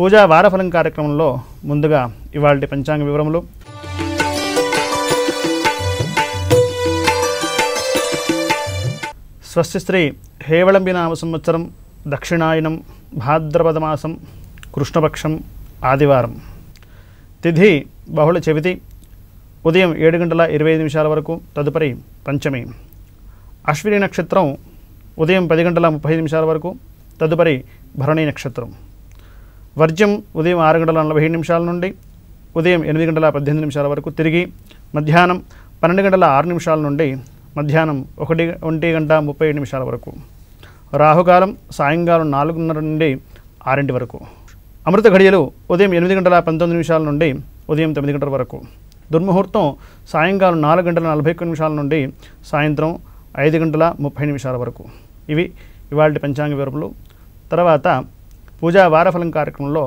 పూజా వారఫలం కార్యక్రమంలో ముందుగా ఇవాళ పంచాంగ వివరములు. స్వస్తి స్త్రీ హేవళంబి నామ సంవత్సరం దక్షిణాయనం భాద్రపద మాసం కృష్ణపక్షం ఆదివారం. తిథి బహుళ చవితి ఉదయం ఏడు గంటల ఇరవై ఐదు నిమిషాల వరకు తదుపరి పంచమి. అశ్విని నక్షత్రం ఉదయం పది గంటల ముప్పై నిమిషాల వరకు తదుపరి భరణి నక్షత్రం. వర్జ్యం ఉదయం ఆరు గంటల నలభై ఏడు నిమిషాల నుండి ఉదయం ఎనిమిది గంటల పద్దెనిమిది నిమిషాల వరకు తిరిగి మధ్యాహ్నం పన్నెండు గంటల ఆరు నిమిషాల నుండి మధ్యాహ్నం ఒకటి ఒంటి గంట ముప్పై ఏడు నిమిషాల వరకు. రాహుకాలం సాయంకాలం నాలుగున్నర నుండి ఆరింటి వరకు. అమృత ఘడియలు ఉదయం ఎనిమిది గంటల పంతొమ్మిది నిమిషాల నుండి ఉదయం తొమ్మిది గంటల వరకు. దుర్ముహూర్తం సాయంకాలం నాలుగు గంటల నలభై ఒక్క నిమిషాల నుండి సాయంత్రం ఐదు గంటల ముప్పై నిమిషాల వరకు. ఇవి ఇవాళ పంచాంగ వివరములు. తర్వాత పూజా వారఫలం కార్యక్రమంలో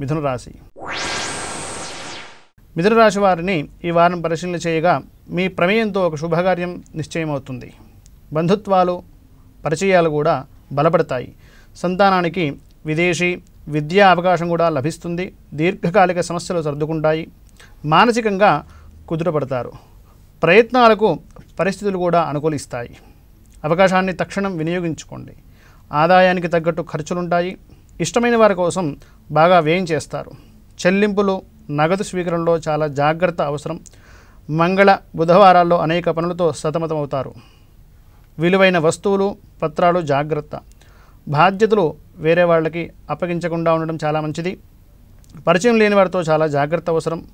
మిథున రాశి. మిథున రాశి వారిని ఈ వారం పరిశీలన చేయగా మీ ప్రమేయంతో ఒక శుభకార్యం నిశ్చయమవుతుంది. బంధుత్వాలు పరిచయాలు కూడా బలపడతాయి. సంతానానికి విదేశీ విద్యా అవకాశం కూడా లభిస్తుంది. దీర్ఘకాలిక సమస్యలు సర్దుకుంటాయి. మానసికంగా కుదుటపడతారు. ప్రయత్నాలకు పరిస్థితులు కూడా అనుకూలిస్తాయి. అవకాశాన్ని తక్షణం వినియోగించుకోండి. ఆదాయానికి తగ్గట్టు ఖర్చులుంటాయి. ఇష్టమైన వారి కోసం బాగా వ్యయం చేస్తారు. చెల్లింపులు నగదు స్వీకరణలో చాలా జాగ్రత్త అవసరం. మంగళ బుధవారాల్లో అనేక పనులతో సతమతమవుతారు. విలువైన వస్తువులు పత్రాలు జాగ్రత్త. బాధ్యతలు వేరే వాళ్ళకి అప్పగించకుండా ఉండడం చాలా మంచిది. పరిచయం లేని వారితో చాలా జాగ్రత్త అవసరం.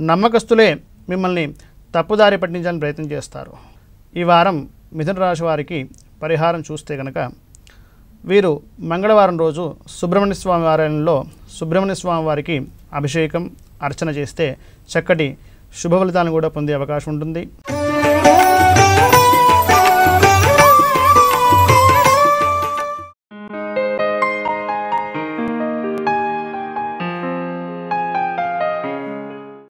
నమ్మకస్తులే మిమ్మల్ని తప్పుదారి పట్టించాలని ప్రయత్నం చేస్తారు. ఈ వారం మిథున రాశి వారికి పరిహారం చూస్తే కనుక వీరు మంగళవారం రోజు సుబ్రహ్మణ్య స్వామి ఆలయంలో సుబ్రహ్మణ్య స్వామి వారికి అభిషేకం అర్చన చేస్తే చక్కటి శుభ ఫలితాలను కూడా పొందే అవకాశం ఉంటుంది.